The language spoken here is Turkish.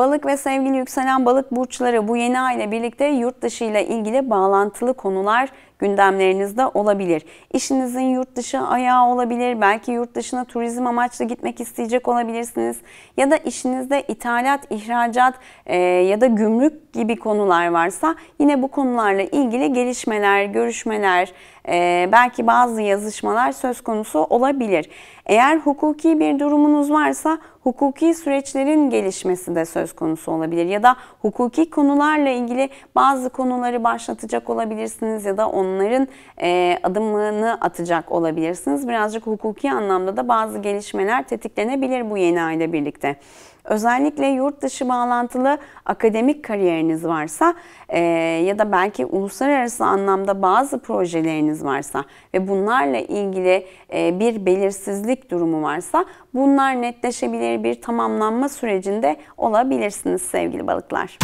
Balık ve sevgili yükselen balık burçları bu yeni ay ile birlikte yurt dışı ile ilgili bağlantılı konular gündemlerinizde olabilir. İşinizin yurt dışı ayağı olabilir. Belki yurt dışına turizm amaçlı gitmek isteyecek olabilirsiniz. Ya da işinizde ithalat, ihracat e, ya da gümrük gibi konular varsa yine bu konularla ilgili gelişmeler, görüşmeler, e, belki bazı yazışmalar söz konusu olabilir. Eğer hukuki bir durumunuz varsa hukuki süreçlerin gelişmesi de söz konusu olabilir ya da hukuki konularla ilgili bazı konuları başlatacak olabilirsiniz ya da onların e, adımını atacak olabilirsiniz. Birazcık hukuki anlamda da bazı gelişmeler tetiklenebilir bu yeni ayla birlikte. Özellikle yurt dışı bağlantılı akademik kariyeriniz varsa e, ya da belki uluslararası anlamda bazı projeleriniz varsa ve bunlarla ilgili e, bir belirsizlik durumu varsa bunlar netleşebilir bir tamamlanma sürecinde olabilirsiniz sevgili balıklar.